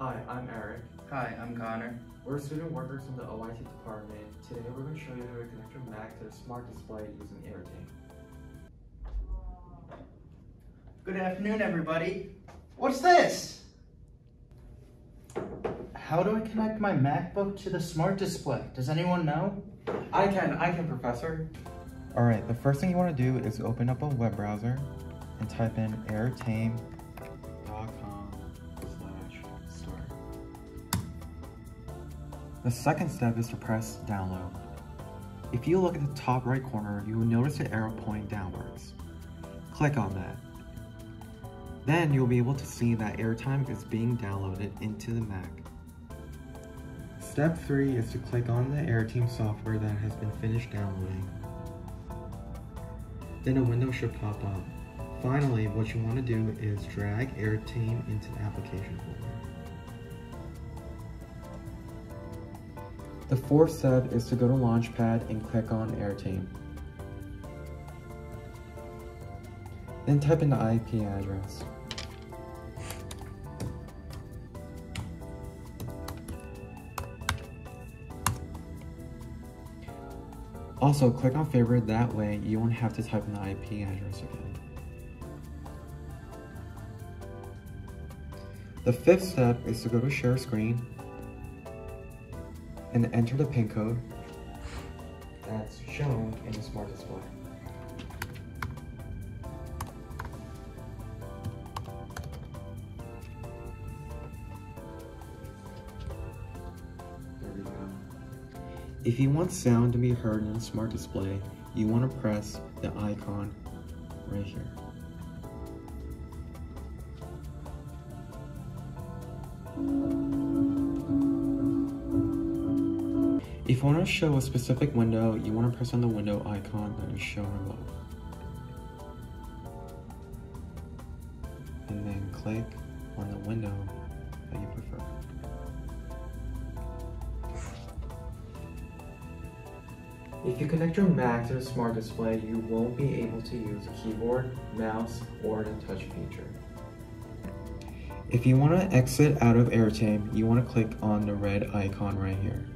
Hi, I'm Eric. Hi, I'm Connor. We're student workers in the OIT department. Today we're going to show you how to connect your Mac to the smart display using AirTame. Good afternoon, everybody. What's this? How do I connect my MacBook to the smart display? Does anyone know? I can, I can, Professor. Alright, the first thing you want to do is open up a web browser and type in airtame.com The second step is to press download. If you look at the top right corner, you will notice the arrow pointing downwards. Click on that. Then you'll be able to see that Airtame is being downloaded into the Mac. Step 3 is to click on the AirTame software that has been finished downloading. Then a window should pop up. Finally, what you want to do is drag AirTame into the application folder. The fourth step is to go to Launchpad and click on AirTame. Then type in the IP address. Also, click on favorite, that way you won't have to type in the IP address again. The fifth step is to go to share screen and enter the pin code that's shown in the smart display. There we go. If you want sound to be heard in the smart display, you want to press the icon right here. If you want to show a specific window, you want to press on the window icon that is shown above. And then click on the window that you prefer. If you connect your Mac to the smart display, you won't be able to use a keyboard, mouse, or the touch feature. If you want to exit out of AirTame, you want to click on the red icon right here.